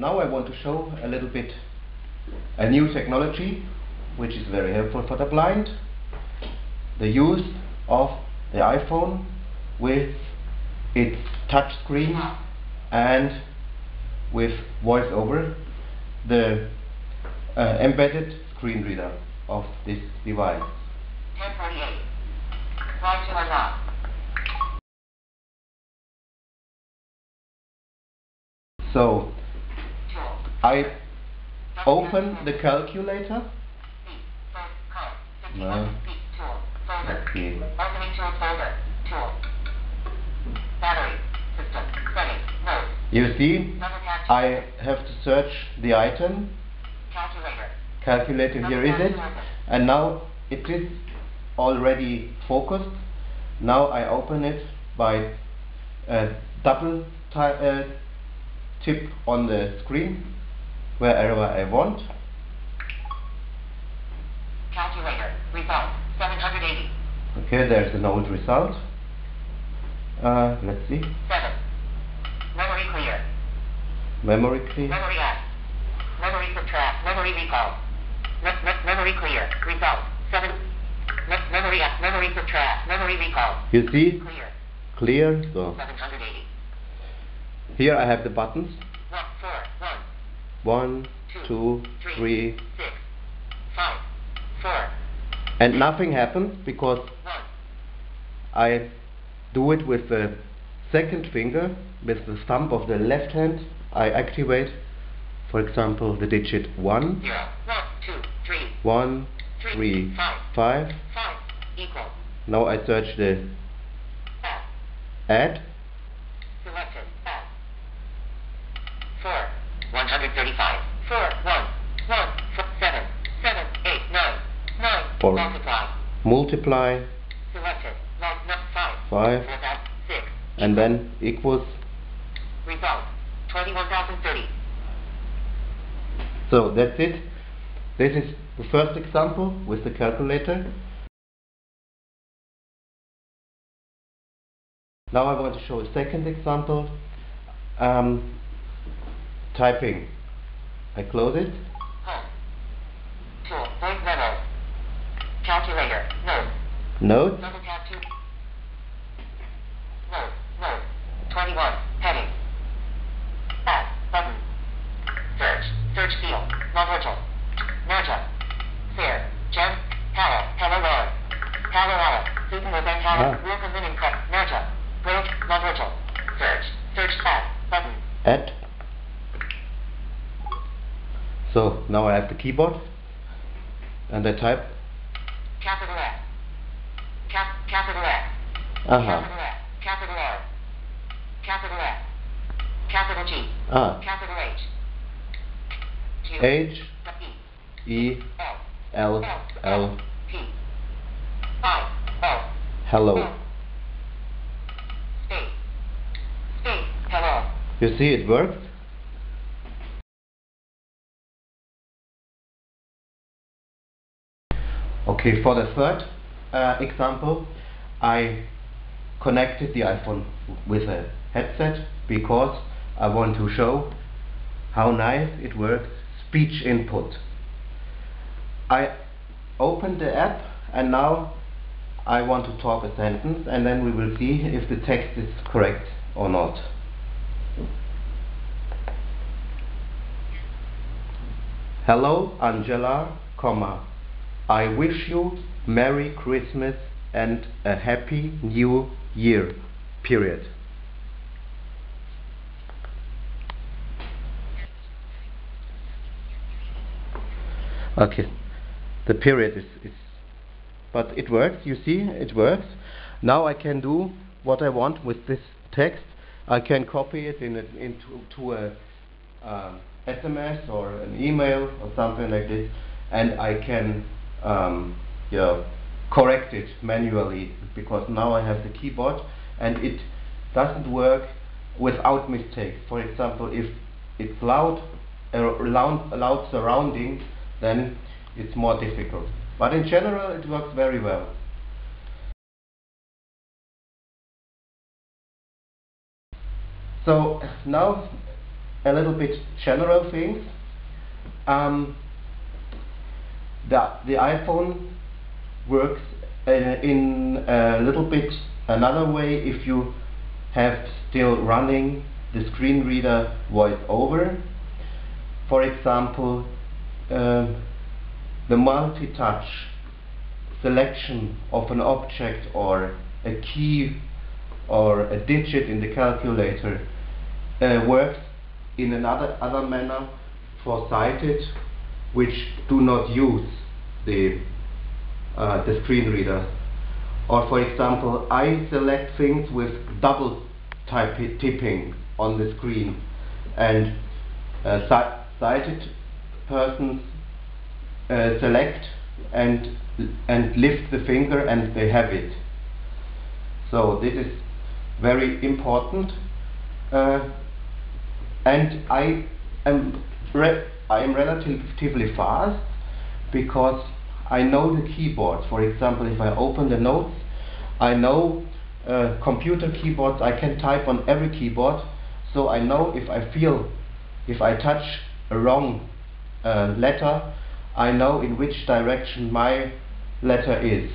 now I want to show a little bit a new technology which is very helpful for the blind. The use of the iPhone with its touch screen and with VoiceOver the uh, embedded screen reader of this device. 1048. Slide to unlock. So. I open the calculator. Card. No. 51. Speak. Tool. Folder. Let's see. Opening tool folder. Tool. Battery. System. Settings. Notes. You see, Double tap. to- I have to search the item, Calculator. calculator here is it, and now it is already focused. Now I open it by uh, double uh, tip on the screen wherever I want. Calculator. Result. 780. Okay, there's an old result. Uh, let's see, 7. Memory clear. memory clear. Memory add. Memory subtract. Memory recall. Me me memory clear. Result. 7. Me memory add. Memory subtract. Memory recall. You see, Clear. clear. So 780. here I have the buttons. 1, 4, 1, One, 2, two, 3, three, 6, 5, 4, and nothing happens because 1. I do it with the second finger, with the thumb of the left hand. I activate, for example, the digit 1, 0, 1, 2, 3, 1, 3, 5. 5 equal. Now I search the Add. Selected. Add. 4, 135. 4, 1, 1, 4, 7, 7, 8, 9, 9. Four. Multiply. multiply Selected. Log, no, 5. 5 4, 6. and then equals Result. 21,030. so that's it this is the first example with the calculator now I want to show a second example um, typing I close it Home. Tool. Voice memo. Calculator. Note. note Double tap to. Note. Note. 21. Heading. Add. Button. Search. Search field. Monoto. Naja. Fair. Gem. Hello. Hello Lord. Hello Hello. Super Mobile Hello. Ah. Welcome in Cup. Naja. Break. Monoto. Search. Search add. Button. add so now I have the keyboard and I type Capital F. Cap. Capital F. aha Capital F. Capital R. Capital F. Capital G. ah Capital H. Q. H E. E L. L L P. I. L. hello. Space. Space. Hello. you see it works Okay, for the third uh, example, I connected the iPhone with a headset because I want to show how nice it works, speech input. I opened the app and now I want to talk a sentence and then we will see if the text is correct or not. Hello Angela, comma. I wish you Merry Christmas and a Happy New Year. Period. Okay, the period is, is but it works, you see, it works. Now I can do what I want with this text. I can copy it in a, into to a um, SMS or an email or something like this, and I can um, you know, correct it manually because now I have the keyboard and it doesn't work without mistakes. For example, if it's loud, a loud, loud surrounding, then it's more difficult. But in general, it works very well. So now a little bit general things. Um, the, the iPhone works in a little bit another way if you have still running the screen reader voice over. For example, um, the multi-touch selection of an object or a key or a digit in the calculator uh, works in another other manner for sighted which do not use the uh, the screen reader. Or for example, I select things with double type tipping on the screen and uh, sighted persons uh, select and and lift the finger and they have it. So this is very important uh, and I am I am relatively fast because I know the keyboards. For example, if I open the notes, I know uh, computer keyboards. I can type on every keyboard, so I know if I feel, if I touch a wrong uh, letter, I know in which direction my letter is.